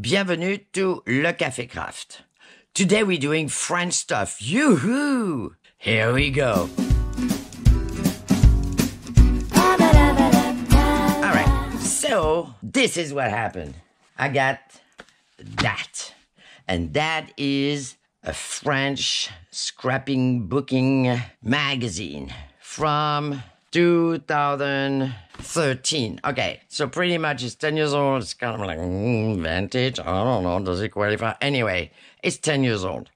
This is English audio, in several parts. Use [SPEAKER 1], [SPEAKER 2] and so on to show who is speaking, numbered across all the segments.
[SPEAKER 1] Bienvenue to Le Café Craft. Today we're doing French stuff. Yoo-hoo! Here we go. Alright, so this is what happened. I got that. And that is a French scrapping booking magazine from 2013. Okay, so pretty much it's 10 years old. It's kind of like mm, vintage. I don't know. Does it qualify? Anyway, it's 10 years old.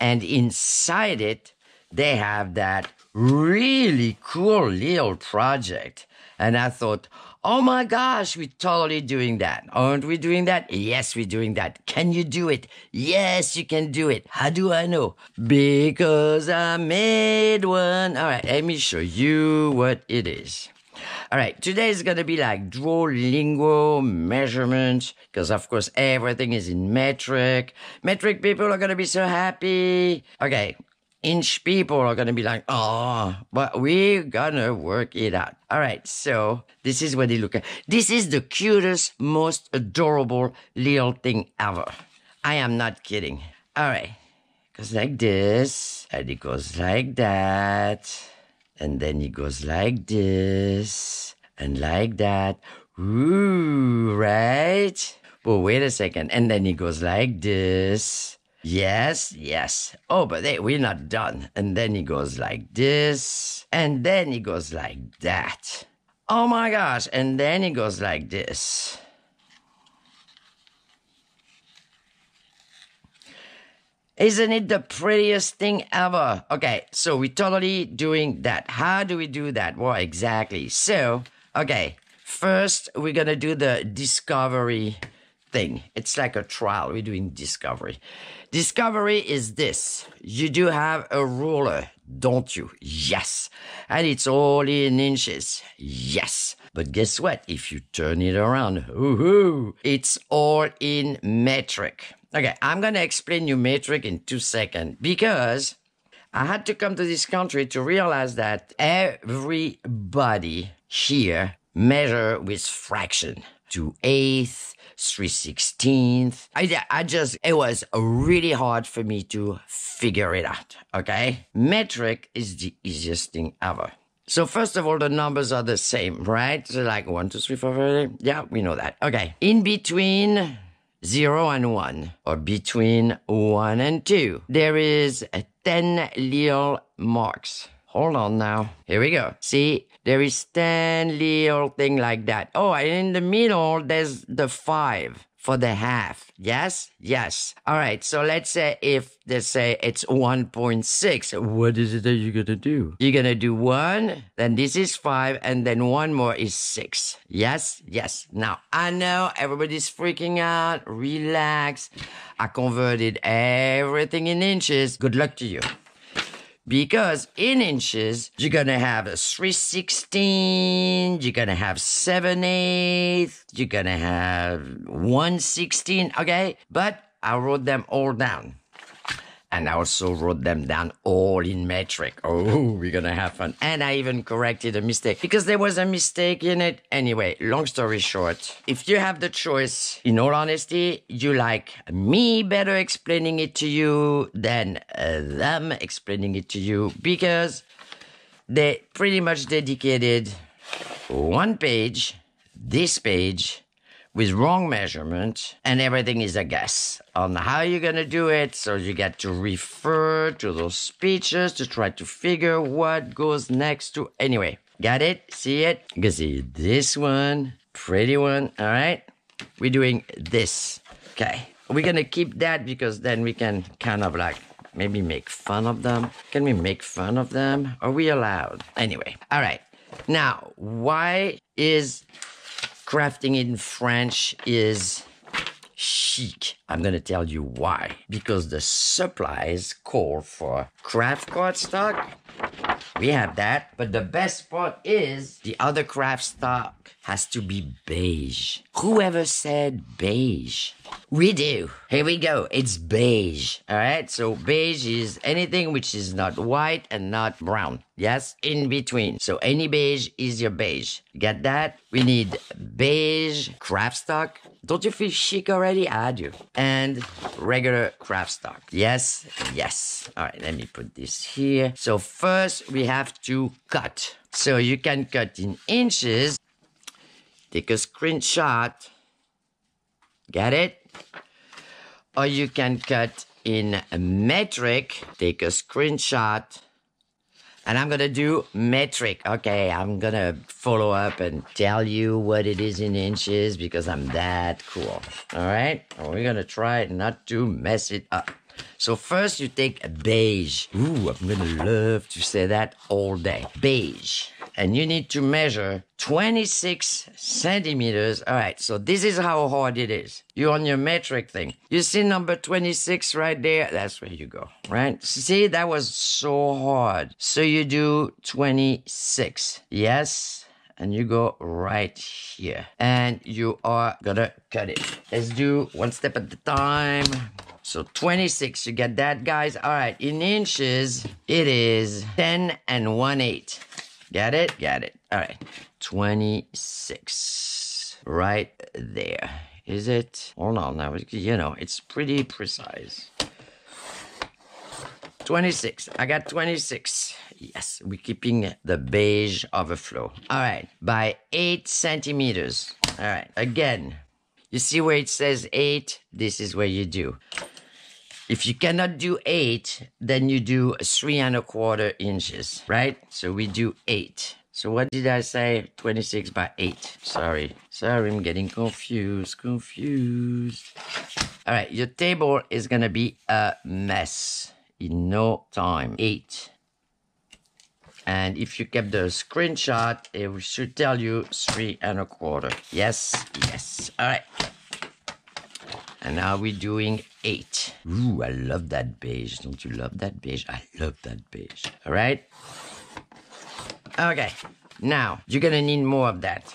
[SPEAKER 1] And inside it, they have that really cool little project. And I thought, oh my gosh, we're totally doing that. Aren't we doing that? Yes, we're doing that. Can you do it? Yes, you can do it. How do I know? Because I made one. All right, let me show you what it is. All right, today is going to be like Duolingo measurements because, of course, everything is in metric. Metric people are going to be so happy. Okay, inch people are going to be like, oh, but we're going to work it out. All right. So this is what they look at. This is the cutest, most adorable little thing ever. I am not kidding. All right. Goes like this, and it goes like that, and then it goes like this, and like that. Ooh, right? But wait a second. And then it goes like this. Yes, yes. Oh, but hey, we're not done. And then he goes like this. And then he goes like that. Oh my gosh. And then he goes like this. Isn't it the prettiest thing ever? Okay, so we're totally doing that. How do we do that? Well, exactly. So, okay, first we're gonna do the discovery thing. It's like a trial. We're doing discovery. Discovery is this. You do have a ruler, don't you? Yes. And it's all in inches. Yes. But guess what? If you turn it around, woohoo, it's all in metric. Okay, I'm gonna explain you metric in two seconds because I had to come to this country to realize that everybody here measure with fraction. to eighths, three sixteenths. I, I just, it was really hard for me to figure it out. Okay. Metric is the easiest thing ever. So first of all, the numbers are the same, right? So like one, two, three, four, five. Yeah, we know that. Okay. In between zero and one, or between one and two, there is a 10 little marks. Hold on now. Here we go. See, there is 10 little thing like that. Oh, and in the middle, there's the five for the half. Yes? Yes. All right. So let's say if they say it's 1.6, what is it that you're going to do? You're going to do one, then this is five, and then one more is six. Yes? Yes. Now, I know everybody's freaking out. Relax. I converted everything in inches. Good luck to you because in inches, you're gonna have a 316, you're gonna have 7 8, you're gonna have 116, okay? But I wrote them all down. And I also wrote them down all in metric. Oh, we're gonna have fun. And I even corrected a mistake because there was a mistake in it. Anyway, long story short, if you have the choice, in all honesty, you like me better explaining it to you than uh, them explaining it to you because they pretty much dedicated one page, this page, with wrong measurement and everything is a guess on how you're going to do it. So you get to refer to those speeches to try to figure what goes next to. Anyway, got it? See it? You can see this one, pretty one. All right. We're doing this. Okay. We're going to keep that because then we can kind of like maybe make fun of them. Can we make fun of them? Are we allowed? Anyway. All right. Now, why is crafting in French is chic. I'm to tell you why. Because the supplies call for craft cardstock. We have that. But the best part is the other craft stock has to be beige. Whoever said beige? We do. Here we go. It's beige. All right. So beige is anything which is not white and not brown. Yes, in between. So any beige is your beige. Get that? We need beige craft stock. Don't you feel chic already? I do. And regular craft stock. Yes, yes. All right, let me put this here. So first we have to cut. So you can cut in inches. Take a screenshot. Get it? Or you can cut in metric. Take a screenshot and I'm gonna do metric. Okay, I'm gonna follow up and tell you what it is in inches because I'm that cool. All right, we're gonna try not to mess it up. So first you take a beige. Ooh, I'm gonna love to say that all day. Beige and you need to measure 26 centimeters. All right, so this is how hard it is. You're on your metric thing. You see number 26 right there? That's where you go, right? See, that was so hard. So you do 26. Yes. And you go right here. And you are gonna cut it. Let's do one step at a time. So 26, you get that, guys? All right, in inches, it is 10 and 1 8. Got it? Got it. All right. 26. Right there. Is it? Hold on now. You know, it's pretty precise. 26. I got 26. Yes, we're keeping the beige overflow. All right. By 8 centimeters. All right. Again, you see where it says 8? This is where you do. If you cannot do eight, then you do three and a quarter inches, right? So we do eight. So what did I say? 26 by 8. Sorry. Sorry, I'm getting confused. Confused. All right, your table is going to be a mess in no time. 8. And if you kept the screenshot, it should tell you 3 and a quarter. Yes, yes. All right. And now we're doing eight. Ooh, I love that beige. Don't you love that beige? I love that beige. All right. Okay. Now you're gonna need more of that.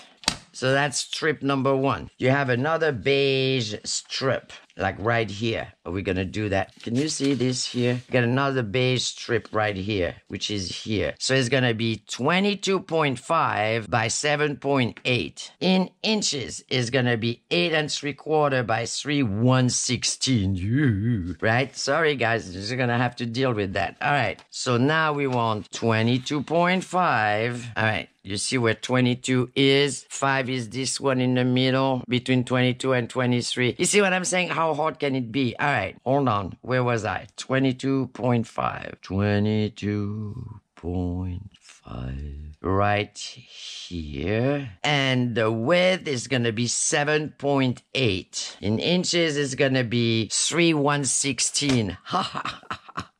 [SPEAKER 1] So that's strip number one. You have another beige strip like right here. Are we gonna do that? Can you see this here? Got another beige strip right here, which is here. So it's gonna be 22.5 by 7.8. In inches is gonna be 8 and 3 quarter by 3 116. Right? Sorry guys, you're gonna have to deal with that. Alright, so now we want 22.5. Alright, you see where 22 is? 5 is this one in the middle between 22 and 23. You see what I'm saying? How hard can it be? All right, hold on. Where was I? 22.5. 22.5. Right here. And the width is going to be 7.8. In inches, it's going to be 3 116. Ha ha ha.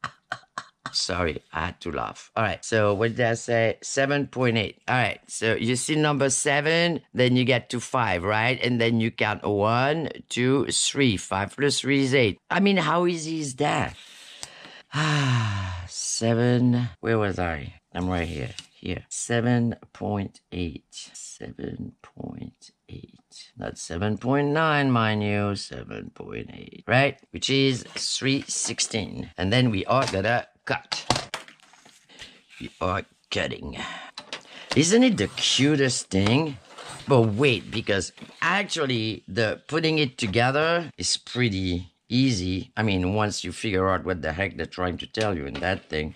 [SPEAKER 1] Sorry, I had to laugh. All right. So what did I say? 7.8. All right. So you see number seven, then you get to five, right? And then you count one, two, three. Five plus three is eight. I mean, how easy is that? Ah, seven. Where was I? I'm right here. Here. 7.8. 7.8. Not 7.9, mind you. 7.8. Right? Which is 316. And then we are gonna cut. We are cutting. Isn't it the cutest thing? But wait, because actually the putting it together is pretty easy. I mean, once you figure out what the heck they're trying to tell you in that thing.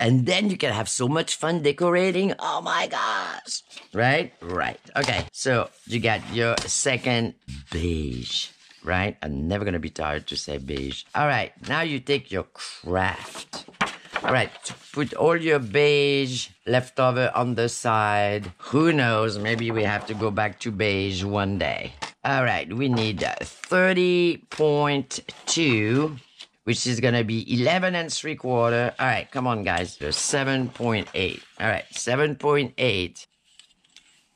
[SPEAKER 1] And then you can have so much fun decorating. Oh my gosh. Right? Right. Okay. So you got your second beige right? I'm never gonna be tired to say beige. All right, now you take your craft. All right, to put all your beige leftover on the side. Who knows? Maybe we have to go back to beige one day. All right, we need 30.2, which is gonna be 11 and three quarter. All right, come on, guys. 7.8. All right, 7.8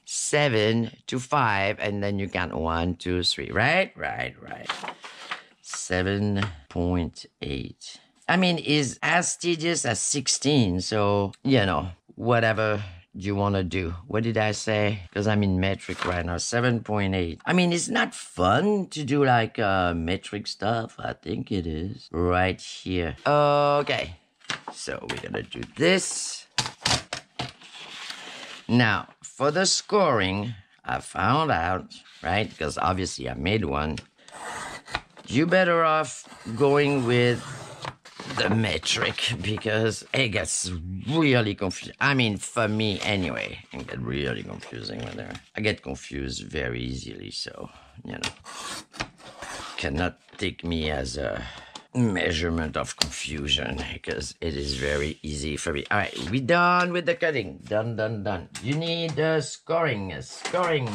[SPEAKER 1] seven to five, and then you count one, two, three. Right, right, right. Seven point eight. I mean, is as tedious as sixteen. So you know, whatever you want to do? What did I say? Because I'm in metric right now, 7.8. I mean, it's not fun to do like uh, metric stuff. I think it is. Right here. Okay. So we're going to do this. Now, for the scoring, I found out, right? Because obviously I made one. You better off going with the metric because it gets really confusing. I mean, for me anyway, it gets really confusing when there. I get confused very easily, so you know, cannot take me as a measurement of confusion because it is very easy for me. All right, we done with the cutting. Done, done, done. You need the scoring. Scoring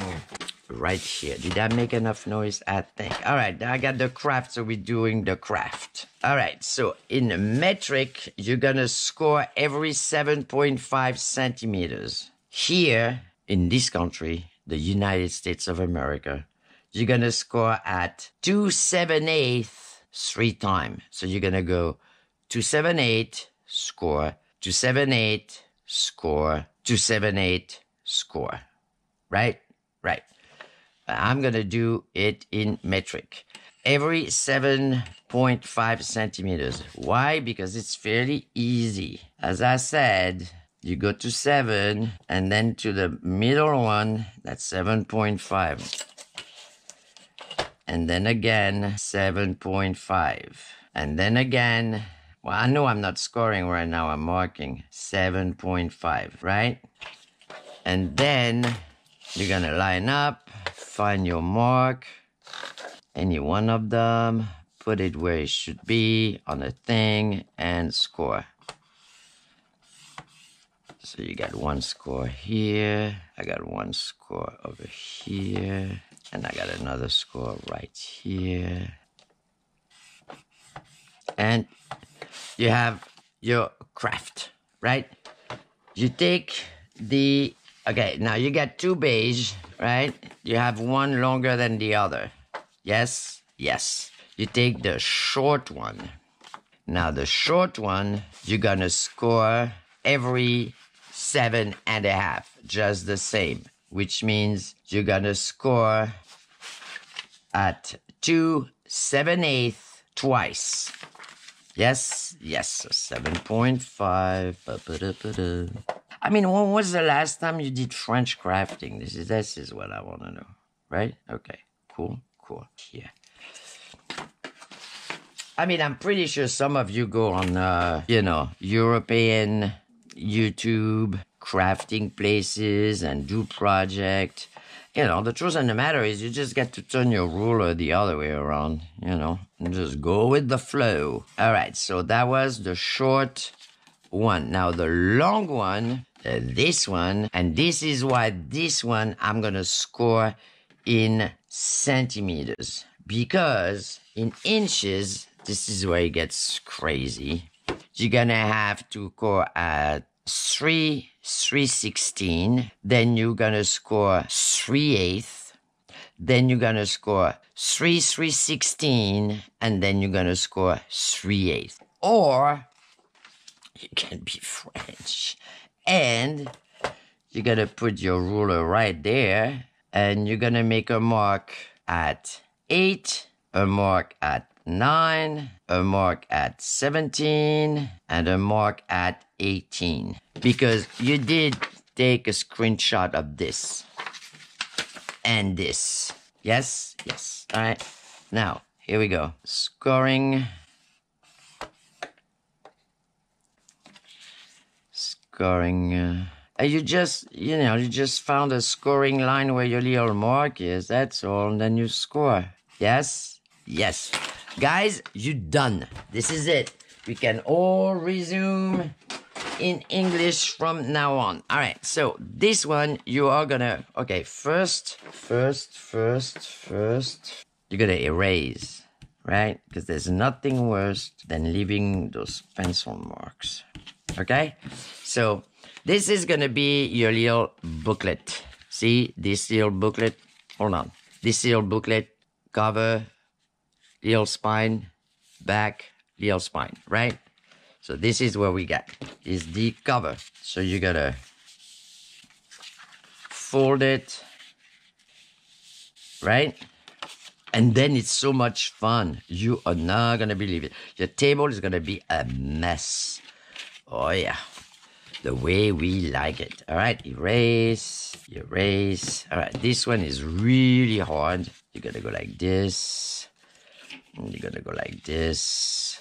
[SPEAKER 1] right here. Did I make enough noise? I think. All right, I got the craft, so we're doing the craft. All right, so in metric, you're gonna score every 7.5 centimeters. Here, in this country, the United States of America, you're gonna score at 278 three times. So you're gonna go 278, score, 278, score, 278, score. Right? Right. I'm going to do it in metric. Every 7.5 centimeters. Why? Because it's fairly easy. As I said, you go to 7 and then to the middle one, that's 7.5. And then again, 7.5. And then again, well, I know I'm not scoring right now, I'm marking 7.5, right? And then you're gonna line up, find your mark, any one of them, put it where it should be on the thing, and score. So you got one score here, I got one score over here, and I got another score right here. And you have your craft, right? You take the Okay, now you got two beige, right? You have one longer than the other. Yes? Yes. You take the short one. Now the short one, you're gonna score every seven and a half, just the same, which means you're gonna score at two seven eighth twice. Yes, yes, so 7.5. I mean, when was the last time you did French crafting? This is this is what I want to know, right? Okay, cool, cool. Yeah. I mean, I'm pretty sure some of you go on, uh, you know, European YouTube crafting places and do project. You know, the truth of the matter is you just get to turn your ruler the other way around, you know, and just go with the flow. All right, so that was the short one. Now the long one uh, this one, and this is why this one I'm gonna score in centimeters because in inches, this is where it gets crazy. You're gonna have to score at three, three sixteen, then you're gonna score three eighth, then you're gonna score three, three sixteen, and then you're gonna score three eighth. Or you can be French and you're gonna put your ruler right there and you're gonna make a mark at 8, a mark at 9, a mark at 17, and a mark at 18. Because you did take a screenshot of this and this. Yes? Yes. All right. Now, here we go. Scoring scoring. Uh, you just, you know, you just found a scoring line where your little mark is. That's all. And then you score. Yes? Yes. Guys, you done. This is it. We can all resume in English from now on. All right. So this one, you are gonna, okay, first, first, first, first, you're gonna erase, right? Because there's nothing worse than leaving those pencil marks. Okay? So this is to be your little booklet. See this little booklet? Hold on. This little booklet, cover, little spine, back, little spine, right? So this is what we got. Is the cover. So you gotta fold it, right? And then it's so much fun. You are not gonna believe it. Your table is gonna be a mess. Oh yeah. The way we like it. All right, erase, erase. All right, this one is really hard. You're gonna go like this. You're gonna go like this.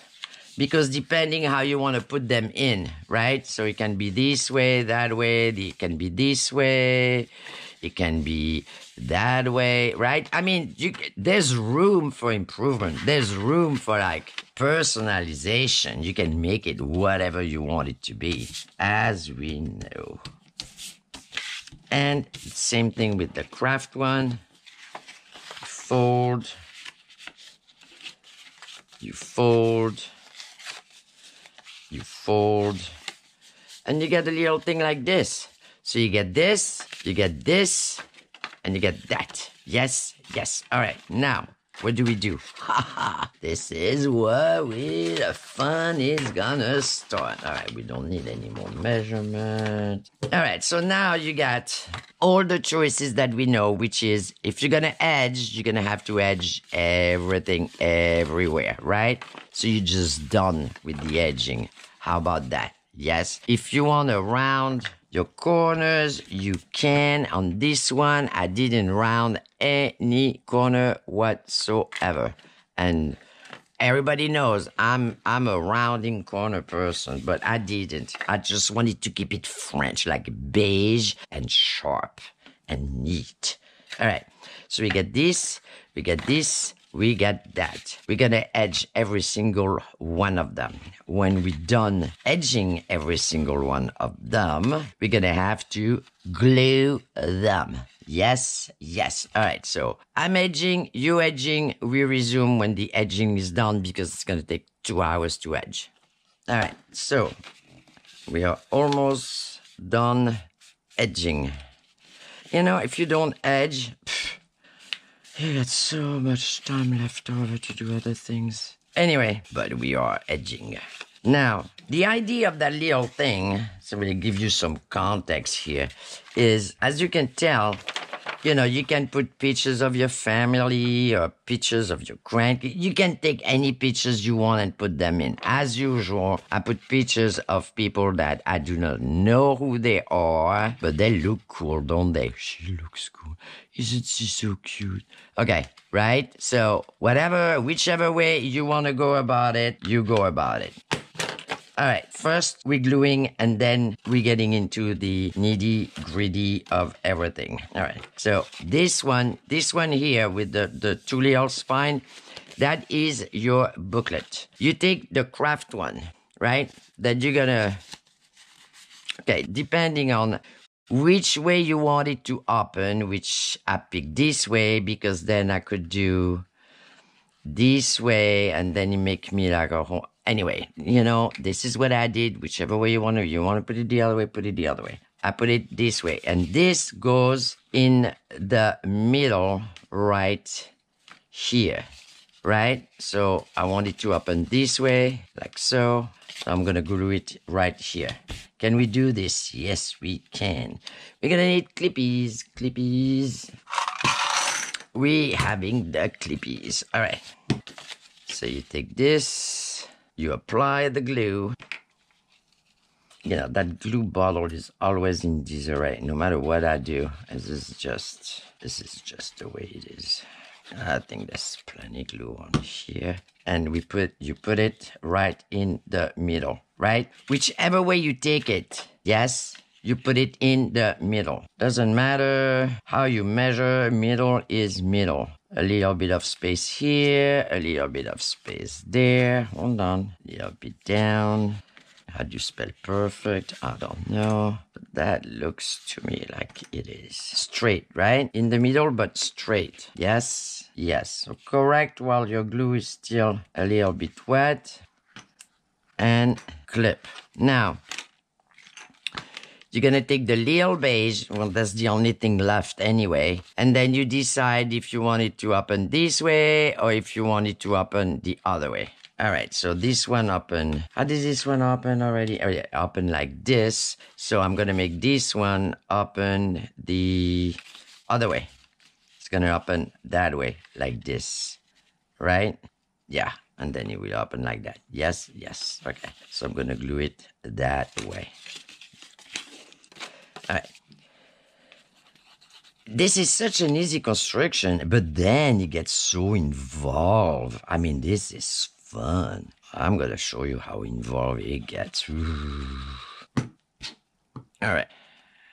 [SPEAKER 1] Because depending how you want to put them in, right? So it can be this way, that way, it can be this way, it can be that way, right? I mean, you, there's room for improvement. There's room for like personalization. You can make it whatever you want it to be, as we know. And same thing with the craft one. Fold. You fold. You fold. And you get a little thing like this. So you get this, you get this, and you get that. Yes, yes. All right. Now, what do we do? Ha ha. This is where we, the fun is gonna start. All right. We don't need any more measurement. All right. So now you got all the choices that we know, which is if you're gonna edge, you're gonna have to edge everything everywhere, right? So you're just done with the edging. How about that? Yes. If you want to round your corners, you can. On this one, I didn't round any corner whatsoever. And everybody knows I'm I'm a rounding corner person, but I didn't. I just wanted to keep it French, like beige and sharp and neat. All right. So we get this, we get this, we get that. We're gonna edge every single one of them. When we're done edging every single one of them, we're gonna have to glue them. Yes, yes. All right. So I'm edging, you edging. We resume when the edging is done because it's gonna take two hours to edge. All right. So we are almost done edging. You know, if you don't edge, pff, you got so much time left over to do other things. Anyway, but we are edging. Now, the idea of that little thing, so we give you some context here, is as you can tell, you know, you can put pictures of your family or pictures of your grandkids. You can take any pictures you want and put them in. As usual, I put pictures of people that I do not know who they are, but they look cool, don't they? She looks cool. Isn't she so cute? Okay, right? So, whatever, whichever way you want to go about it, you go about it. All right, first we're gluing and then we're getting into the nitty gritty of everything. All right, so this one, this one here with the, the two little spine, that is your booklet. You take the craft one, right? That you're gonna, okay, depending on which way you want it to open, which I pick this way because then I could do this way and then you make me like a whole anyway you know this is what i did whichever way you want to you want to put it the other way put it the other way. I put it this way and this goes in the middle right here right? So i want it to open this way like so. So i'm gonna glue it right here. Can we do this? Yes we can. We're gonna need clippies clippies. We having the clippies. All right. So you take this you apply the glue. You know that glue bottle is always in disarray no matter what i do. This is just this is just the way it is. I think there's plenty glue on here. And we put you put it right in the middle right? Whichever way you take it. Yes you put it in the middle. Doesn't matter how you measure middle is middle a little bit of space here, a little bit of space there. Hold on, a little bit down. How do you spell perfect? I don't know. But that looks to me like it is straight, right? In the middle, but straight. Yes, yes. So correct while your glue is still a little bit wet. And clip. Now, you're gonna take the little beige, well, that's the only thing left anyway, and then you decide if you want it to open this way or if you want it to open the other way. All right, so this one open. How did this one open already? Oh yeah, open like this. So I'm gonna make this one open the other way. It's gonna open that way, like this, right? Yeah, and then it will open like that. Yes, yes. Okay, so I'm gonna glue it that way. This is such an easy construction, but then it gets so involved. I mean, this is fun. I'm gonna show you how involved it gets. All right.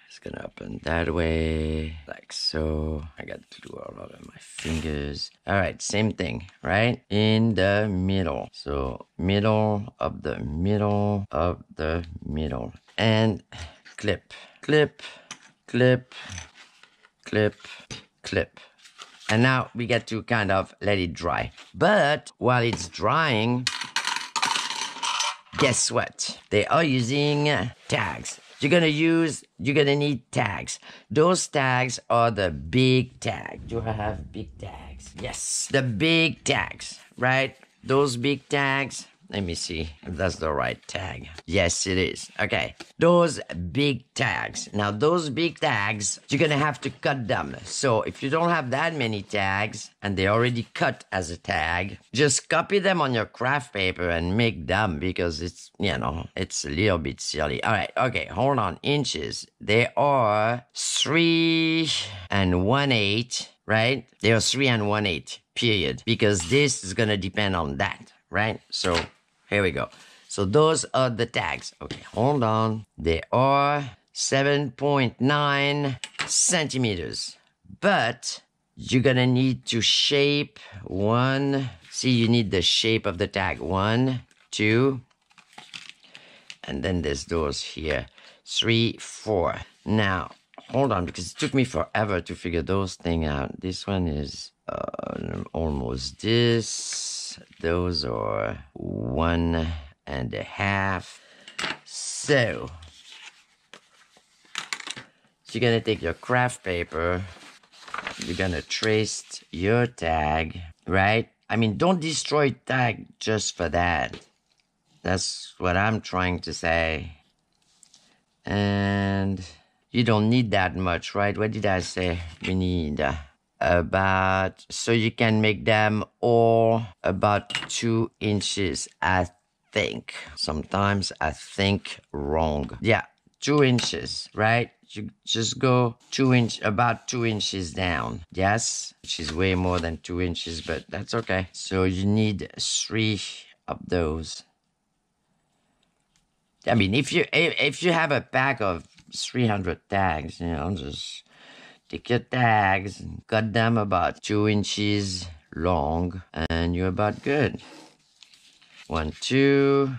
[SPEAKER 1] It's gonna open that way, like so. I got glue all over my fingers. All right, same thing, right? In the middle. So middle of the middle of the middle. And clip, clip, clip, clip, clip. And now we get to kind of let it dry. But while it's drying, guess what? They are using tags. You're gonna use, you're gonna need tags. Those tags are the big tag. Do I have big tags? Yes, the big tags, right? Those big tags. Let me see if that's the right tag. Yes, it is. Okay. Those big tags. Now, those big tags, you're going to have to cut them. So if you don't have that many tags and they already cut as a tag, just copy them on your craft paper and make them because it's, you know, it's a little bit silly. All right. Okay. Hold on. Inches. They are three and one eight, right? They are three and one eight, period. Because this is going to depend on that, right? So here we go. So those are the tags. Okay, hold on. They are 7.9 centimeters. But you're gonna need to shape one. See, you need the shape of the tag. One, two, and then there's those here. Three, four. Now, hold on, because it took me forever to figure those things out. This one is uh, almost this those are one and a half. So, you're gonna take your craft paper, you're gonna trace your tag, right? I mean, don't destroy tag just for that. That's what I'm trying to say. And you don't need that much, right? What did I say? We need uh, about so you can make them all about two inches i think. Sometimes i think wrong. Yeah two inches right? You just go two inch about two inches down. Yes which is way more than two inches but that's okay. So you need three of those. I mean if you if, if you have a pack of 300 tags you know just take your tags and cut them about two inches long and you're about good. One, two.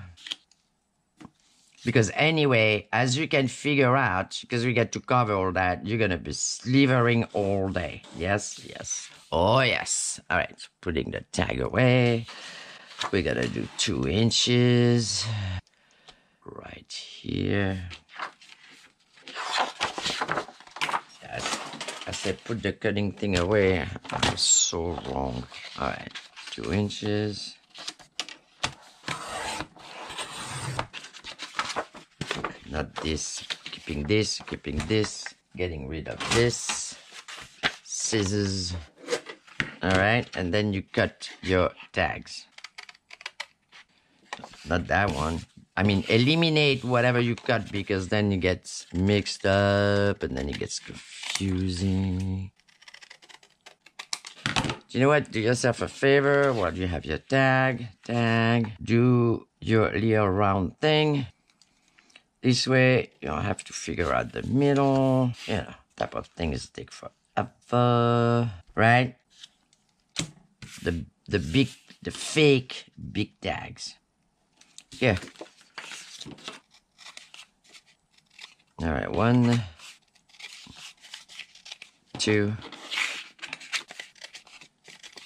[SPEAKER 1] Because anyway, as you can figure out, because we get to cover all that, you're gonna be slivering all day. Yes, yes. Oh yes. All right, putting the tag away. We're gonna do two inches right here. I said put the cutting thing away. I was so wrong. All right, two inches. Not this, keeping this, keeping this, getting rid of this. Scissors. All right, and then you cut your tags. Not that one. I mean, eliminate whatever you cut because then it gets mixed up and then it gets confused confusing. Do you know what? Do yourself a favor while you have your tag, tag, do your little round thing. This way, you don't have to figure out the middle. You know, type of things take forever, right? The, the big, the fake big tags. Yeah. All right, one, two,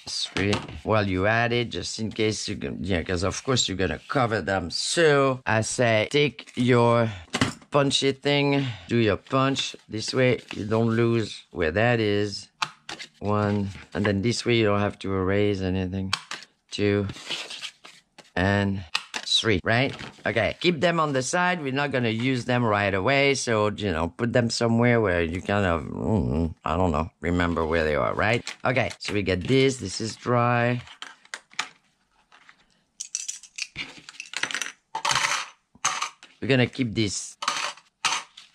[SPEAKER 1] three. While you add it, just in case you can, yeah, because of course you're gonna cover them. So I say, take your punchy thing, do your punch. This way you don't lose where that is. One, and then this way you don't have to erase anything. Two, and three, right? Okay, keep them on the side. We're not going to use them right away. So, you know, put them somewhere where you kind of, mm, I don't know, remember where they are, right? Okay, so we get this. This is dry. We're going to keep this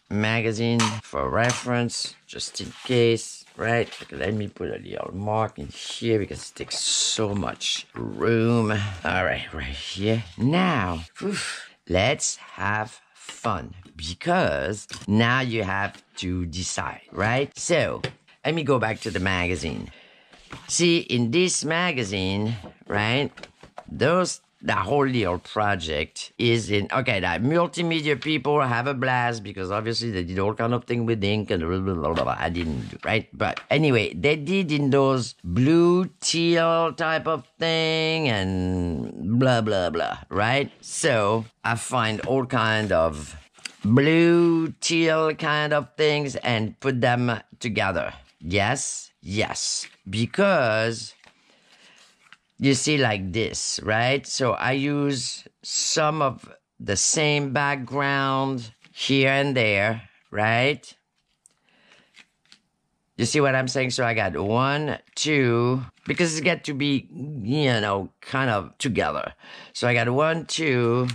[SPEAKER 1] magazine for reference, just in case, right? Let me put a little mark in here because it takes so much room. All right, right here. Now, whew, let's have fun because now you have to decide, right? So, let me go back to the magazine. See, in this magazine, right, those the whole little project is in okay that multimedia people have a blast because obviously they did all kind of thing with ink and blah, blah, blah, blah, i didn't do right? But anyway they did in those blue teal type of thing and blah blah blah right? So i find all kind of blue teal kind of things and put them together. Yes? Yes. Because you see like this, right? So I use some of the same background here and there, right? You see what I'm saying? So I got one, two, because it's got to be, you know, kind of together. So I got one, two,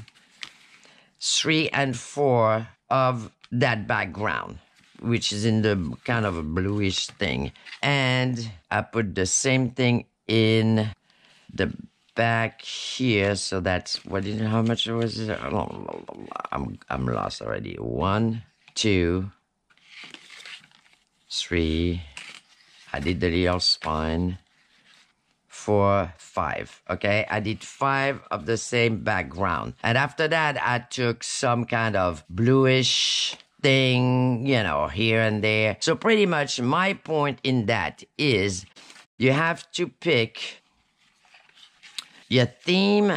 [SPEAKER 1] three, and four of that background, which is in the kind of a bluish thing. And I put the same thing in the back here. So that's what did how much was it? I'm I'm lost already. One, two, three. I did the real spine. Four, five. Okay, I did five of the same background, and after that, I took some kind of bluish thing, you know, here and there. So pretty much, my point in that is, you have to pick your theme?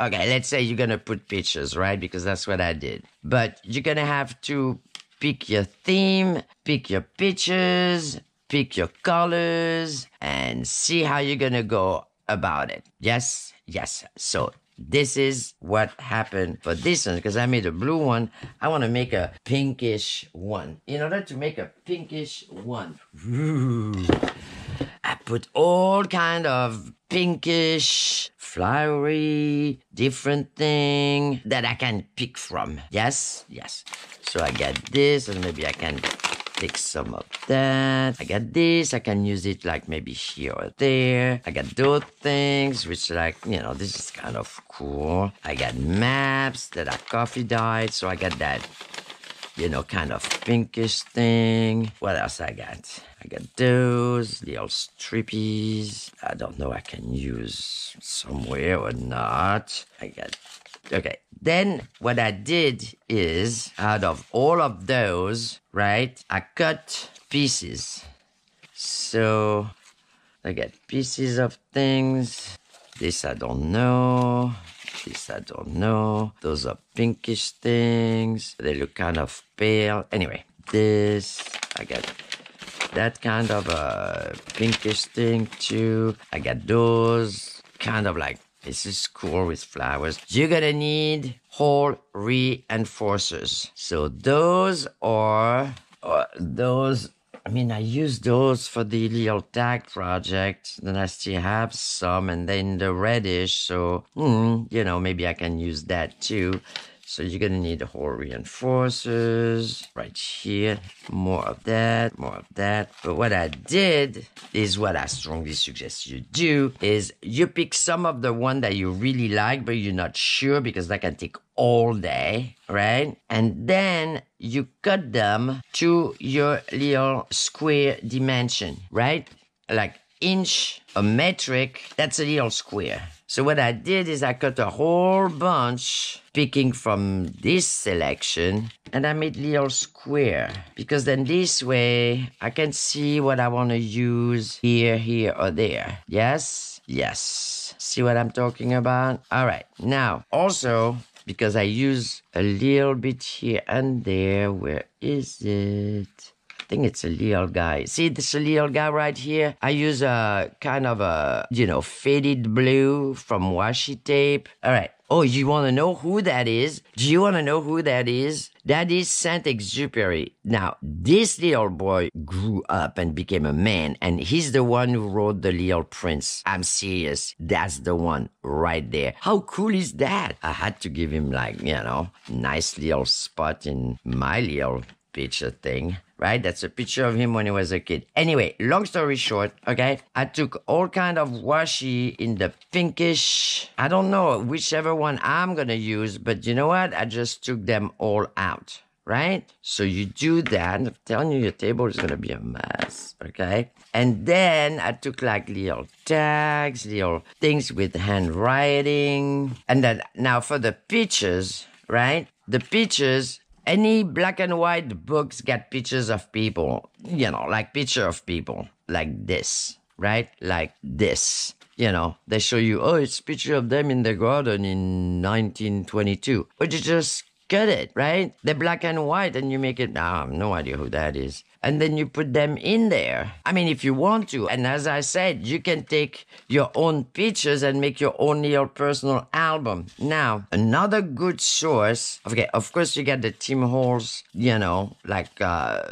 [SPEAKER 1] Okay let's say you're gonna put pictures right? Because that's what i did. But you're gonna have to pick your theme pick your pictures pick your colors and see how you're gonna go about it. Yes? Yes. So this is what happened for this one. Because I made a blue one. I want to make a pinkish one. In order to make a pinkish one, I put all kind of pinkish, flowery, different thing that I can pick from. Yes, yes. So I get this, and maybe I can take some of that. I got this. I can use it like maybe here or there. I got those things, which like, you know, this is kind of cool. I got maps that are coffee dyed. So I got that, you know, kind of pinkish thing. What else I got? I got those little strippies. I don't know I can use somewhere or not. I got Okay. Then what I did is out of all of those, right, I cut pieces. So I get pieces of things. This I don't know. This I don't know. Those are pinkish things. They look kind of pale. Anyway, this I got that kind of a pinkish thing too. I got those kind of like this is cool with flowers. You're gonna need hole reinforcers. So those are, uh, those, I mean, I use those for the little tag project. Then I still have some and then the reddish. So, mm, you know, maybe I can use that too. So you're gonna need the hole reinforcers right here. More of that, more of that. But what I did is what I strongly suggest you do is you pick some of the one that you really like, but you're not sure because that can take all day, right? And then you cut them to your little square dimension, right? Like inch, a metric, that's a little square. So what I did is I cut a whole bunch picking from this selection and I made little square because then this way I can see what I want to use here, here or there. Yes? Yes. See what I'm talking about? All right. Now, also, because I use a little bit here and there, where is it? Think it's a little guy. See this little guy right here? I use a kind of a, you know, faded blue from washi tape. All right. Oh, you want to know who that is? Do you want to know who that is? That is Saint-Exupéry. Now, this little boy grew up and became a man, and he's the one who wrote The Little Prince. I'm serious. That's the one right there. How cool is that? I had to give him like, you know, nice little spot in my little picture thing right? That's a picture of him when he was a kid. Anyway, long story short, okay, I took all kind of washi in the pinkish, I don't know whichever one I'm gonna use, but you know what? I just took them all out. Right? So you do that. I'm telling you, your table is gonna be a mess. Okay? And then I took like little tags, little things with handwriting. And then now for the pictures, right? The pictures, any black and white books get pictures of people, you know, like picture of people like this, right? Like this. You know, they show you, oh, it's picture of them in the garden in 1922. But you just cut it, right? They're black and white and you make it, I have no idea who that is and then you put them in there. I mean, if you want to. And as I said, you can take your own pictures and make your own little personal album. Now, another good source, okay, of course you get the Tim Holtz, you know, like, uh,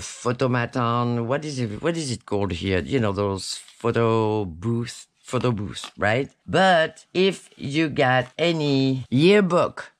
[SPEAKER 1] Photomaton. What is it? What is it called here? You know, those photo booth, photo booth, right? But if you got any yearbook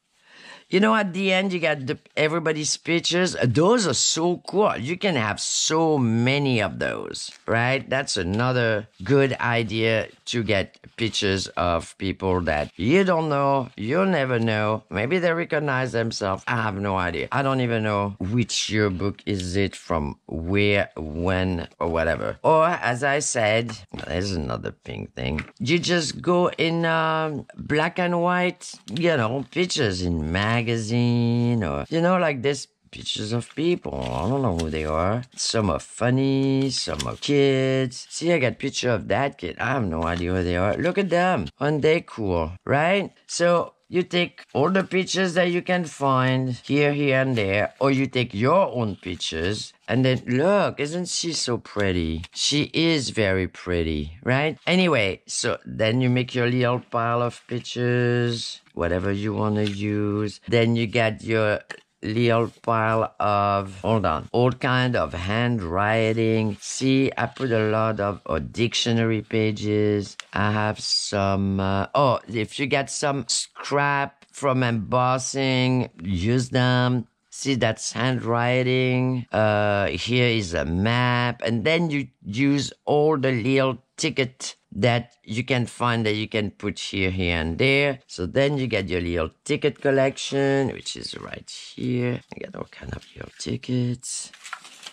[SPEAKER 1] you know, at the end, you got the, everybody's pictures. Those are so cool. You can have so many of those, right? That's another good idea to get pictures of people that you don't know, you'll never know. Maybe they recognize themselves. I have no idea. I don't even know which yearbook is it from where, when, or whatever. Or as I said, there's another pink thing. You just go in um, black and white, you know, pictures in magazine or, you know, like this pictures of people. I don't know who they are. Some are funny, some are kids. See, I got picture of that kid. I have no idea who they are. Look at them. Aren't they cool? Right? So you take all the pictures that you can find here, here, and there, or you take your own pictures and then look, isn't she so pretty? She is very pretty, right? Anyway, so then you make your little pile of pictures, whatever you want to use. Then you get your little pile of hold on all kind of handwriting. See i put a lot of uh, dictionary pages. I have some uh, oh if you get some scrap from embossing use them. See that's handwriting. Uh here is a map. And then you use all the little ticket that you can find that you can put here, here, and there. So then you get your little ticket collection, which is right here. You get all kind of your tickets.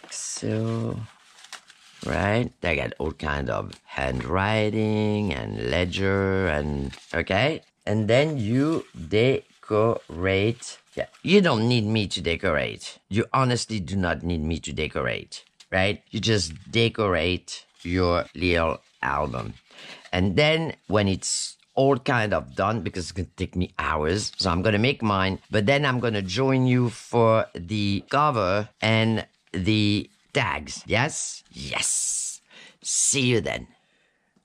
[SPEAKER 1] So, right? They get all kind of handwriting and ledger and okay. And then you decorate. Yeah, you don't need me to decorate. You honestly do not need me to decorate, right? You just decorate your little album. And then when it's all kind of done, because it's going to take me hours, so I'm going to make mine, but then I'm going to join you for the cover and the tags. Yes? Yes. See you then.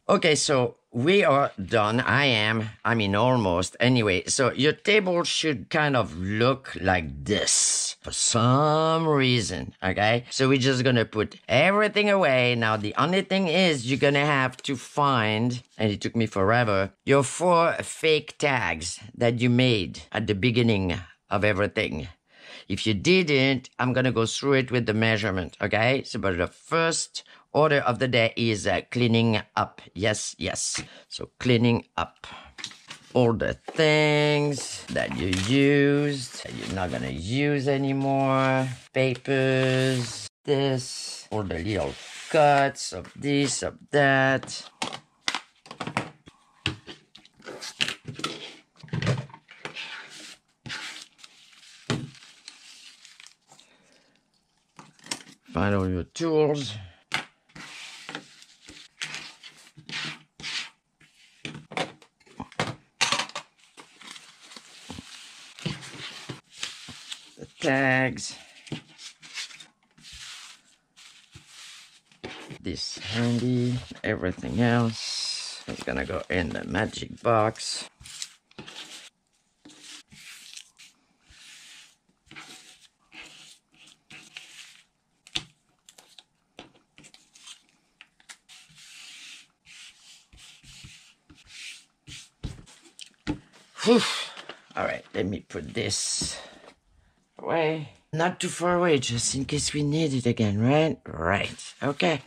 [SPEAKER 1] Okay, so we are done. I am. I mean, almost. Anyway, so your table should kind of look like this for some reason. Okay. So we're just going to put everything away. Now, the only thing is you're going to have to find, and it took me forever, your four fake tags that you made at the beginning of everything. If you didn't, I'm going to go through it with the measurement. Okay. So, but the first order of the day is uh, cleaning up. Yes, yes. So cleaning up all the things that you used that you're not gonna use anymore. Papers, this, all the little cuts of this, of that. Find all your tools. Tags. this handy. Everything else is gonna go in the magic box. Whew. All right, let me put this away. Not too far away, just in case we need it again, right? Right. Okay.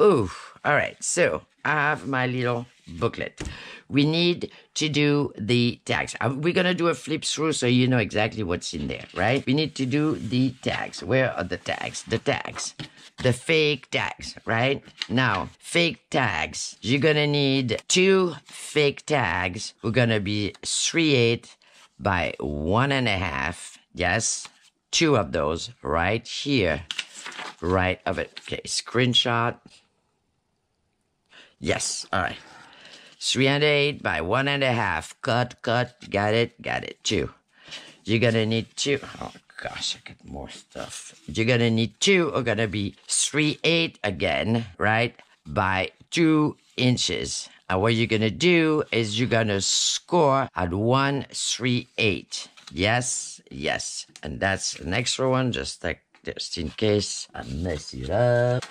[SPEAKER 1] Ooh. All right. So I have my little booklet. We need to do the tags. Uh, We're gonna do a flip through so you know exactly what's in there, right? We need to do the tags. Where are the tags? The tags. The fake tags, right? Now, fake tags. You're gonna need two fake tags. We're gonna be three eight by one and a half. Yes, two of those right here, right of it. Okay, screenshot. Yes, all right. Three and eight by one and a half. Cut, cut. Got it, got it. Two. You're gonna need two. Oh gosh, I got more stuff. You're gonna need two. Are gonna be three eight again, right? By two inches. And what you're gonna do is you're gonna score at one three eight. Yes, yes. And that's an extra one, just like just in case I mess it up.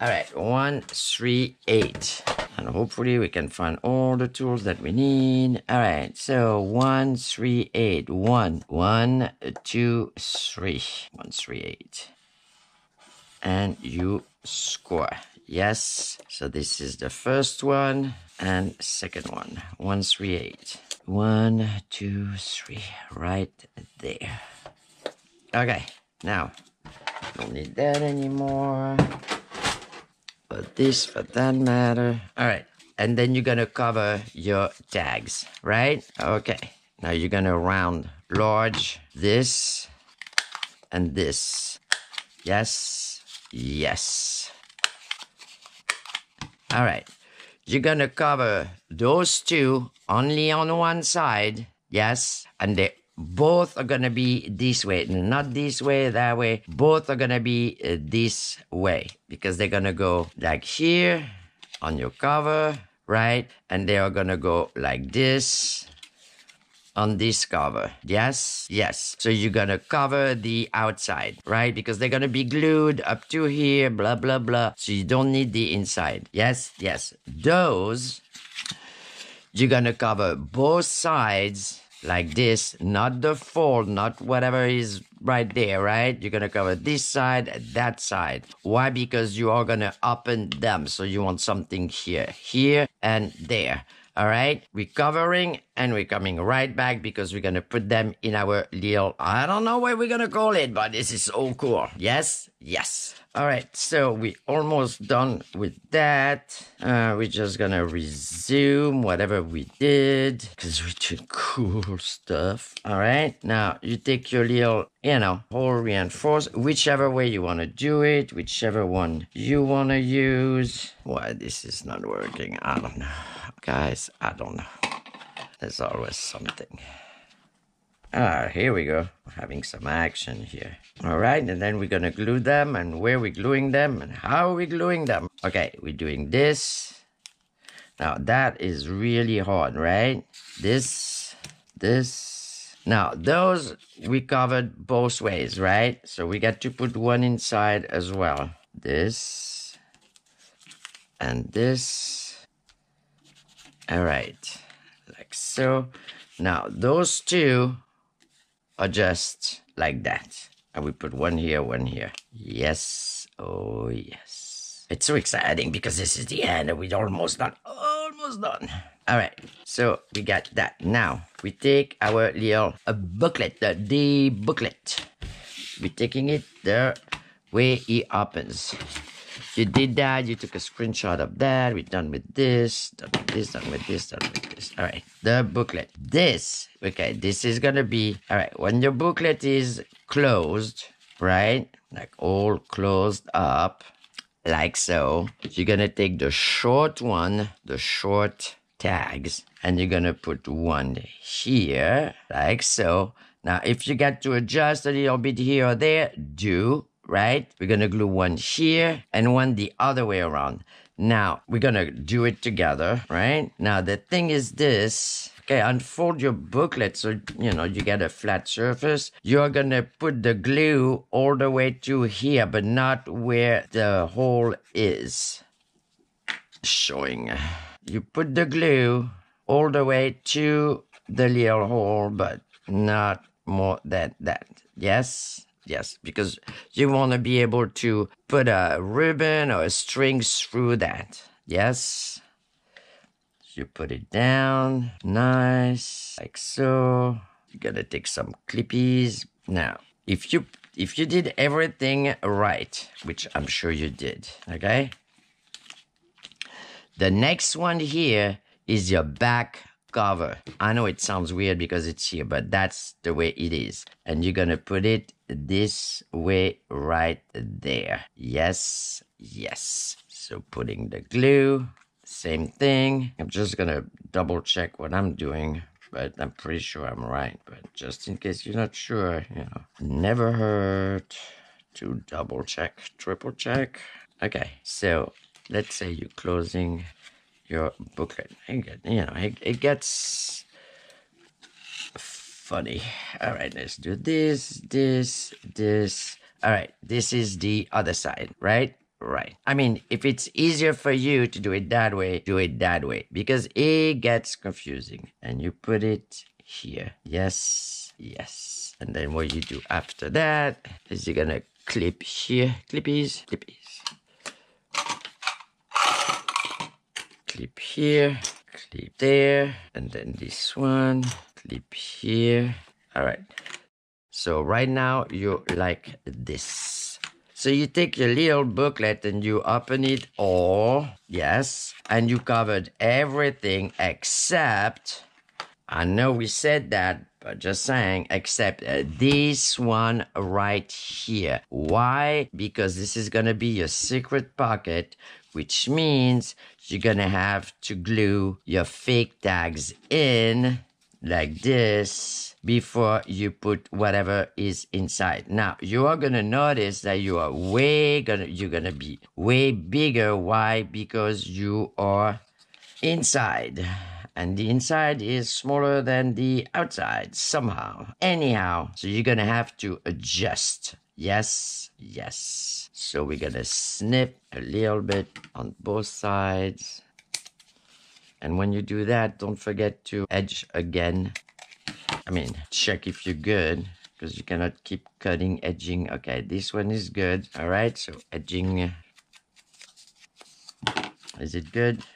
[SPEAKER 1] All right, one, three, eight. And hopefully we can find all the tools that we need. All right, so one, three, eight. One, one, two, three. One, three, eight. And you score. Yes. So this is the first one and second one. One, three, eight. One, two, three. Right there. Okay, now don't need that anymore. But this for that matter. All right. And then you're to cover your tags, right? Okay. Now you're to round large this and this. Yes. Yes. All right. You're going to cover those two only on one side. Yes. And they both are going to be this way, not this way, that way. Both are going to be uh, this way because they're going to go like here on your cover, right? And they are going to go like this on this cover. Yes, yes. So you're to cover the outside, right? Because they're to be glued up to here, blah, blah, blah. So you don't need the inside. Yes, yes. Those, you're to cover both sides like this, not the fold, not whatever is right there, right? You're gonna cover this side, that side. Why? Because you are gonna open them. So you want something here, here, and there. All right, we're covering and we're coming right back because we're gonna put them in our little, I don't know what we're gonna call it, but this is so cool. Yes, yes. All right, so we almost done with that. Uh, we're just gonna resume whatever we did because we did cool stuff. All right, now you take your little, you know, hole reinforce, whichever way you wanna do it, whichever one you wanna use. Why this is not working, I don't know. Guys, I don't know. There's always something. Ah, here we go. We're having some action here. All right, and then we're gonna glue them, and where we gluing them, and how are we gluing them? Okay, we're doing this. Now that is really hard, right? This, this. Now those we covered both ways, right? So we got to put one inside as well. This and this. All right, so. Now those two are just like that. And we put one here, one here. Yes, oh yes. It's so exciting because this is the end and we're almost done. Almost done. All right, so we got that. Now we take our little booklet, the, the booklet. We're taking it the way it opens. You did that, you took a screenshot of that. We're done with this, done with this, done with this, done with this. All right, the booklet. This, okay, this is gonna be, all right, when your booklet is closed, right, like all closed up, like so, you're gonna take the short one, the short tags, and you're gonna put one here, like so. Now, if you got to adjust a little bit here or there, do right? We're gonna glue one here and one the other way around. Now we're gonna do it together, right? Now the thing is this. Okay, unfold your booklet so you know you get a flat surface. You're gonna put the glue all the way to here, but not where the hole is. Showing. You put the glue all the way to the little hole, but not more than that. Yes? Yes, because you want to be able to put a ribbon or a string through that. Yes? You put it down, nice, like so. You're going to take some clippies. Now, if you if you did everything right, which I'm sure you did, okay? The next one here is your back cover. I know it sounds weird because it's here, but that's the way it is. And you're gonna put it this way right there. Yes, yes. So putting the glue, same thing. I'm just gonna double check what I'm doing, but I'm pretty sure I'm right. But just in case you're not sure, you know, never hurt to double check, triple check. Okay, so let's say you're closing your booklet. You know, it, it gets funny. All right, let's do this, this, this. All right, this is the other side, right? Right. I mean, if it's easier for you to do it that way, do it that way because it gets confusing. And you put it here. Yes, yes. And then what you do after that is you're gonna clip here, clippies, clippies. Clip here, clip there, and then this one, clip here. All right. So right now you're like this. So you take your little booklet and you open it all, yes, and you covered everything except, I know we said that, but just saying, except uh, this one right here. Why? Because this is gonna be your secret pocket, which means you're gonna have to glue your fake tags in like this before you put whatever is inside. Now you are gonna notice that you are way gonna you're gonna be way bigger. Why? Because you are inside. And the inside is smaller than the outside somehow. Anyhow, so you're gonna have to adjust. Yes, yes. So we're gonna snip a little bit on both sides. And when you do that, don't forget to edge again. I mean, check if you're good because you cannot keep cutting, edging. Okay, this one is good. All right, so edging. Is it good?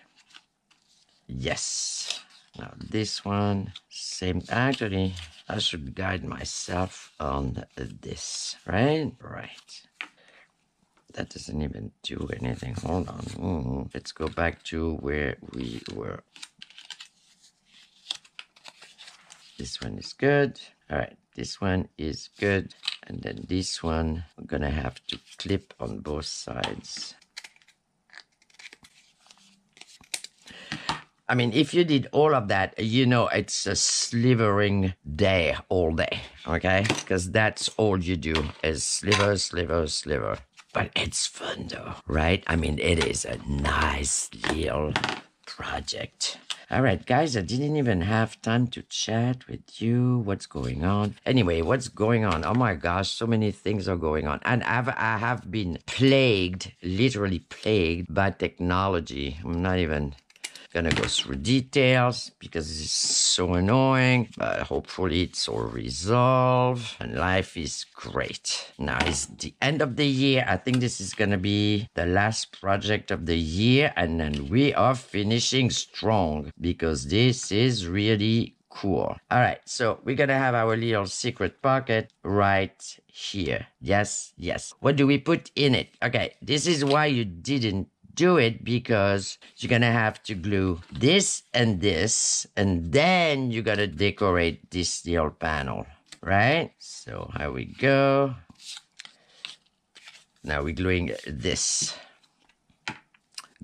[SPEAKER 1] Yes. Now this one, same. Actually, I should guide myself on this, right? Right that doesn't even do anything. Hold on. Mm, let's go back to where we were. This one is good. All right, this one is good. And then this one, I'm gonna have to clip on both sides. I mean, if you did all of that, you know it's a slivering day all day, okay? Because that's all you do is sliver, sliver, sliver. But it's fun though, right? I mean, it is a nice little project. All right, guys, I didn't even have time to chat with you. What's going on? Anyway, what's going on? Oh my gosh, so many things are going on. And I've, I have been plagued, literally plagued by technology. I'm not even gonna go through details because it's so annoying, but hopefully it's all resolved and life is great. Now it's the end of the year. I think this is gonna be the last project of the year and then we are finishing strong because this is really cool. All right, so we're gonna have our little secret pocket right here. Yes, yes. What do we put in it? Okay, this is why you didn't do it because you're gonna have to glue this and this, and then you're gonna decorate this little panel, right? So here we go. Now we're gluing this.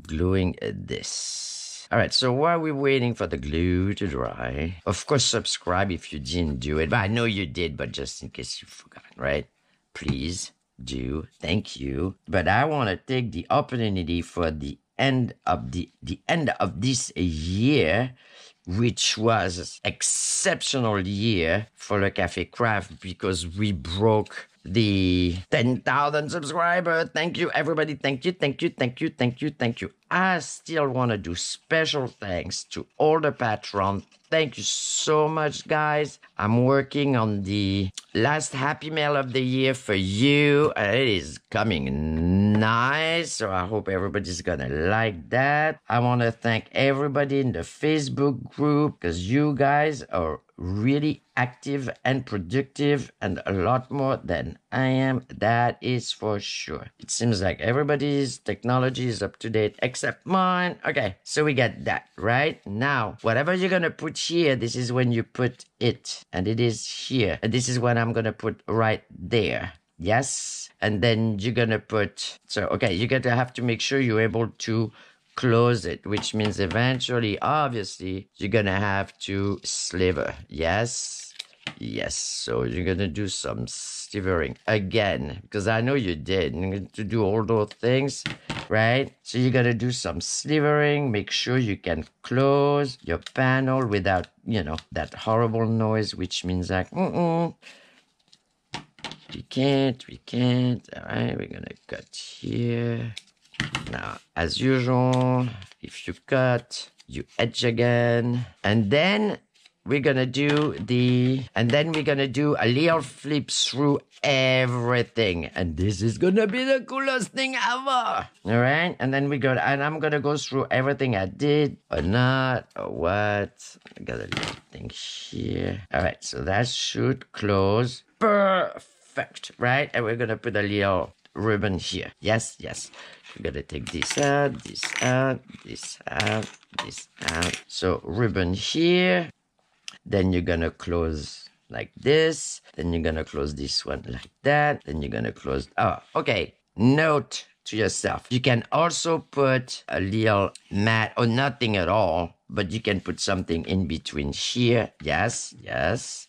[SPEAKER 1] Gluing this. All right, so while we're waiting for the glue to dry, of course, subscribe if you didn't do it. But I know you did, but just in case you forgot, right? Please do. Thank you. But I want to take the opportunity for the end of the, the end of this year which was exceptional year for Le Cafe Craft because we broke the 10,000 subscriber. Thank you, everybody. Thank you, thank you, thank you, thank you, thank you. I still want to do special thanks to all the patrons. Thank you so much, guys. I'm working on the last happy mail of the year for you. Uh, it is coming nice. So I hope everybody's gonna like that. I want to thank everybody in the Facebook group because you guys are really active and productive and a lot more than I am. That is for sure. It seems like everybody's technology is up to date except mine. Okay, so we got that, right? Now, whatever you're gonna put here, this is when you put it, and it is here. And this is what I'm gonna put right there. Yes. And then you're gonna put, so, okay, you're gonna have to make sure you're able to close it, which means eventually, obviously, you're gonna have to sliver. Yes, yes. So you're gonna do some slivering again, because I know you did. You're going to do all those things, right? So you're gonna do some slivering. Make sure you can close your panel without, you know, that horrible noise, which means like, mm-mm. We can't, we can't. All right, we're gonna cut here. Now, as usual, if you cut, you edge again. And then we're gonna do the, and then we're gonna do a little flip through everything. And this is gonna be the coolest thing ever. All right. And then we go, and I'm gonna go through everything I did or not or what. I got a little thing here. All right. So that should close. Perfect. Right. And we're gonna put a little ribbon here. Yes, yes. We're gonna take this out, this out, this out, this out. So ribbon here. Then you're gonna close like this. Then you're gonna close this one like that. Then you're gonna close. Oh, okay. Note to yourself. You can also put a little mat or nothing at all, but you can put something in between here. Yes, yes.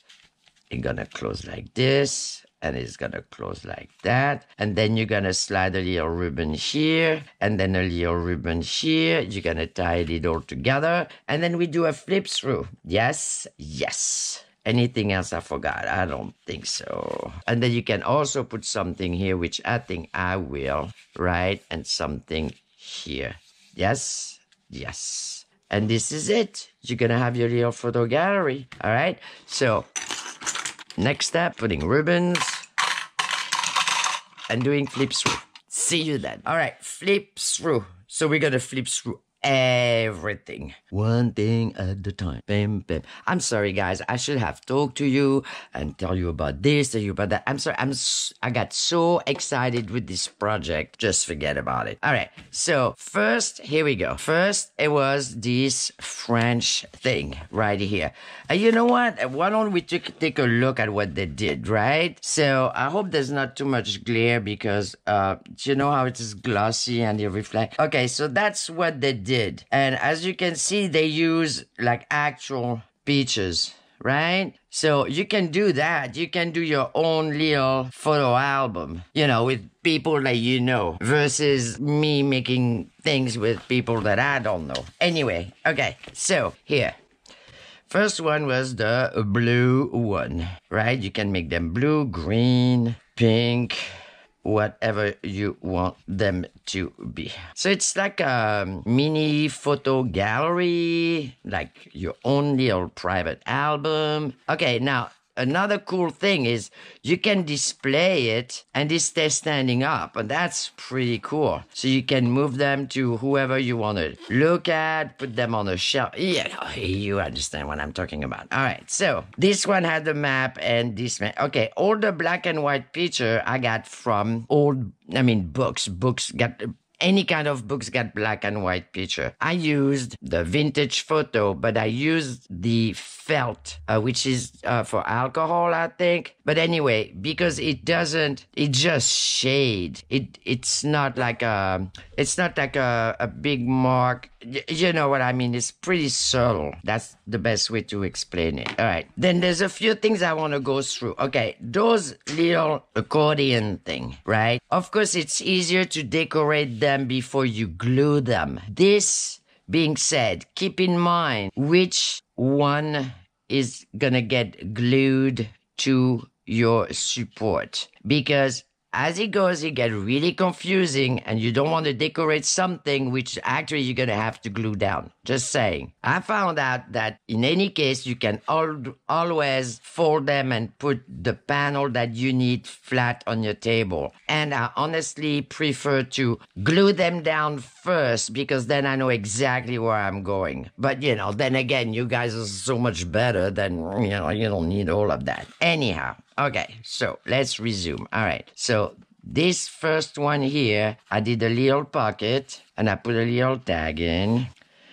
[SPEAKER 1] You're gonna close like this and it's gonna close like that. And then you're gonna slide a little ribbon here and then a little ribbon here. You're gonna tie it all together and then we do a flip through. Yes, yes. Anything else I forgot? I don't think so. And then you can also put something here, which I think I will, right? And something here. Yes, yes. And this is it. You're gonna have your little photo gallery. All right. So next step, putting ribbons and doing flip through. See you then. All right, flip through. So we're gonna flip through everything. One thing at a time. Bam, bam. I'm sorry, guys. I should have talked to you and tell you about this, tell you about that. I'm sorry. I'm. I got so excited with this project. Just forget about it. All right. So first, here we go. First, it was this French thing right here. And you know what? Why don't we take take a look at what they did, right? So I hope there's not too much glare because uh, you know how it is glossy and you reflect. Okay, so that's what they did. And as you can see, they use like actual beaches, right? So you can do that. You can do your own little photo album, you know, with people that you know versus me making things with people that I don't know. Anyway, okay, so here. First one was the blue one, right? You can make them blue, green, pink, whatever you want them to be. So it's like a mini photo gallery, like your own little private album. Okay, now another cool thing is you can display it and it stays standing up and that's pretty cool. So you can move them to whoever you want to look at put them on a shelf. Yeah you understand what i'm talking about. All right so this one had the map and this map okay all the black and white picture i got from old i mean books. Books got any kind of books got black and white picture. I used the vintage photo, but I used the felt, uh, which is uh, for alcohol, I think. But anyway, because it doesn't, it just shade. It it's not like a, it's not like a, a big mark. You know what I mean. It's pretty subtle. That's the best way to explain it. All right. Then there's a few things I want to go through. Okay. Those little accordion thing, right? Of course, it's easier to decorate them before you glue them. This being said, keep in mind which one is gonna get glued to your support because as it goes, it gets really confusing and you don't want to decorate something which actually you're going to have to glue down. Just saying. I found out that in any case, you can al- always fold them and put the panel that you need flat on your table. And I honestly prefer to glue them down first because then I know exactly where I'm going. But you know, then again, you guys are so much better than, you know, you don't need all of that. Anyhow, Okay, so let's resume. All right, so this first one here, I did a little pocket and I put a little tag in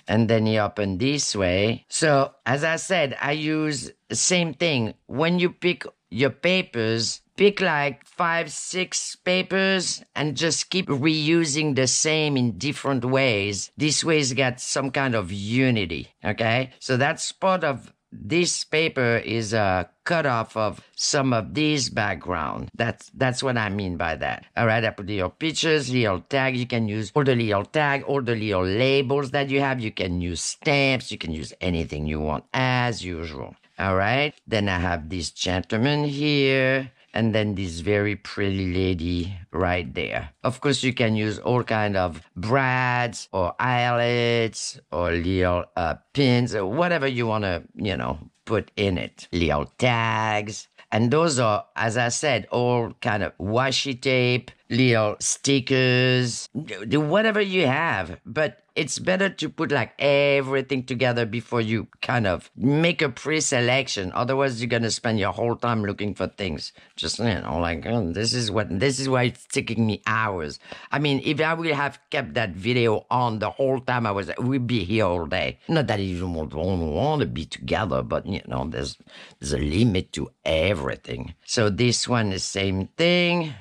[SPEAKER 1] and then you open this way. So as I said, I use the same thing. When you pick your papers, pick like five, six papers and just keep reusing the same in different ways. This way it's got some kind of unity. Okay. So that's part of this paper is a cutoff of some of these background. That's that's what I mean by that. All right, I put little pictures, little tag. You can use all the little tag, all the little labels that you have. You can use stamps. You can use anything you want as usual. All right. Then I have this gentleman here and then this very pretty lady right there. Of course, you can use all kind of brads or eyelets or little uh, pins or whatever you want to, you know, put in it. Little tags. And those are, as I said, all kind of washi tape, little stickers, do whatever you have. But it's better to put like everything together before you kind of make a pre-selection. Otherwise, you're gonna spend your whole time looking for things. Just you know, like oh, this is what this is why it's taking me hours. I mean, if I would have kept that video on the whole time I was, we'd be here all day. Not that you don't want to be together, but you know, there's there's a limit to everything. So this one is same thing,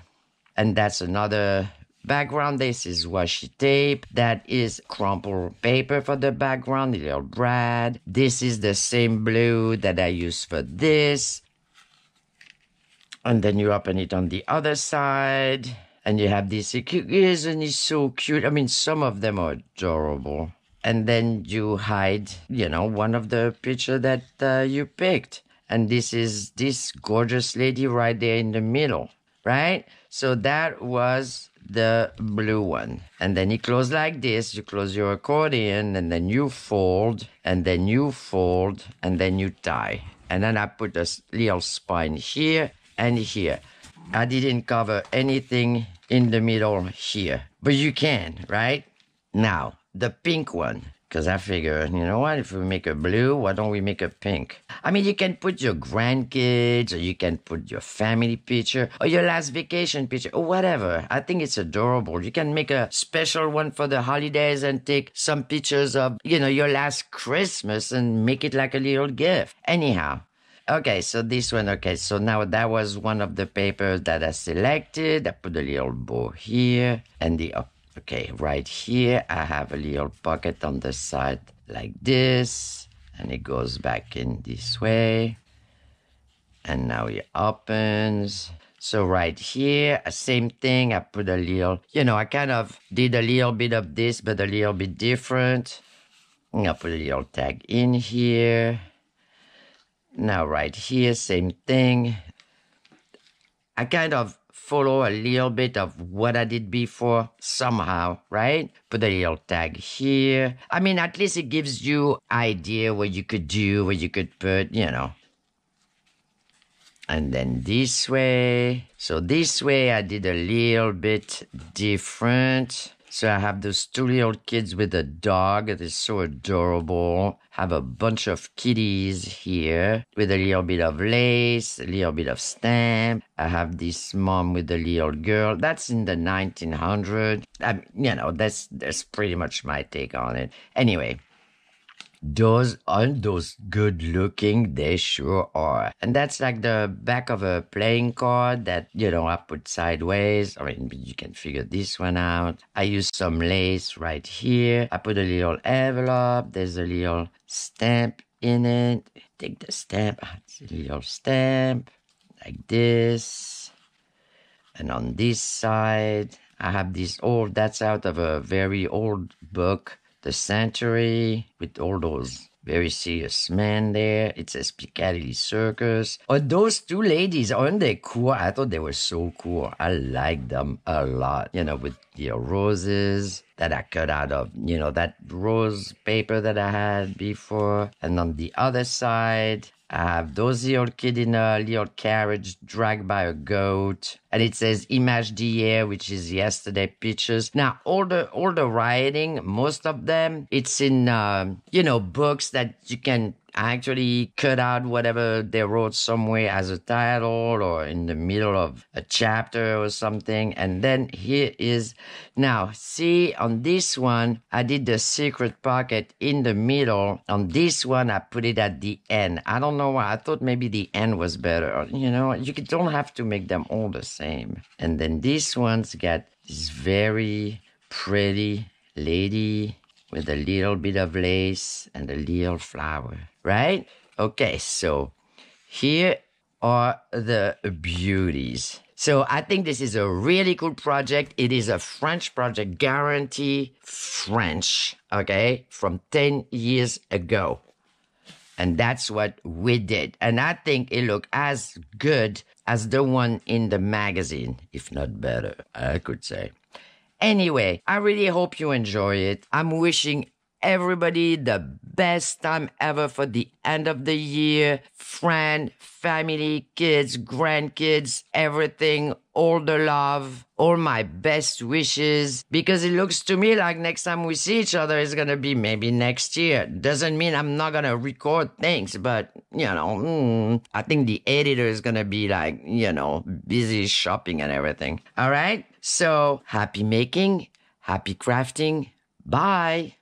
[SPEAKER 1] and that's another background. This is washi tape. That is crumpled paper for the background, little brad. This is the same blue that I use for this. And then you open it on the other side. And you have this. Isn't it so cute? I mean, some of them are adorable. And then you hide, you know, one of the picture that uh, you picked. And this is this gorgeous lady right there in the middle, right? So that was the blue one. And then you close like this, you close your accordion, and then you fold, and then you fold, and then you tie. And then I put a little spine here and here. I didn't cover anything in the middle here, but you can, right? Now, the pink one because I figure, you know what? If we make a blue, why don't we make a pink? I mean, you can put your grandkids, or you can put your family picture, or your last vacation picture, or whatever. I think it's adorable. You can make a special one for the holidays and take some pictures of, you know, your last Christmas and make it like a little gift. Anyhow. Okay, so this one, okay, so now that was one of the papers that I selected. I put a little bow here and the Okay, right here, I have a little pocket on the side like this, and it goes back in this way. And now it opens. So right here, uh, same thing. I put a little, you know, I kind of did a little bit of this, but a little bit different. And I put a little tag in here. Now right here, same thing. I kind of follow a little bit of what I did before somehow, right? Put a little tag here. I mean, at least it gives you idea what you could do, what you could put, you know. And then this way. So this way I did a little bit different. So I have those two little kids with a dog that is so adorable. Have a bunch of kitties here with a little bit of lace, a little bit of stamp. I have this mom with a little girl. That's in the 1900s. Um, you know, that's that's pretty much my take on it. Anyway, Those aren't those good looking? They sure are. And that's like the back of a playing card that, you know, I put sideways. I mean, you can figure this one out. I use some lace right here. I put a little envelope. There's a little stamp in it. Take the stamp, ah, it's a little stamp like this. And on this side, I have this old, that's out of a very old book the sanctuary with all those very serious men there. It says Piccadilly Circus. Oh, those two ladies, aren't they cool? I thought they were so cool. I like them a lot. You know, with the roses that I cut out of, you know, that rose paper that I had before. And on the other side, have those little kid in a little carriage dragged by a goat. And it says Image d'hier, which is yesterday pictures. Now, all the, all the writing, most of them, it's in, uh, you know, books that you can actually cut out whatever they wrote somewhere as a title or in the middle of a chapter or something. And then here is now see on this one, I did the secret pocket in the middle. On this one, I put it at the end. I don't know why. I thought maybe the end was better. You know, you don't have to make them all the same. And then this one's got this very pretty lady with a little bit of lace and a little flower right? Okay, so here are the beauties. So I think this is a really cool project. It is a French project, guarantee French, okay, from 10 years ago. And that's what we did. And I think it looked as good as the one in the magazine, if not better, I could say. Anyway, I really hope you enjoy it. I'm wishing everybody the best time ever for the end of the year. Friend, family, kids, grandkids, everything, all the love, all my best wishes. Because it looks to me like next time we see each other is gonna be maybe next year. Doesn't mean I'm not gonna record things, but you know, mm, I think the editor is gonna be like, you know, busy shopping and everything. All right. So happy making, happy crafting. Bye.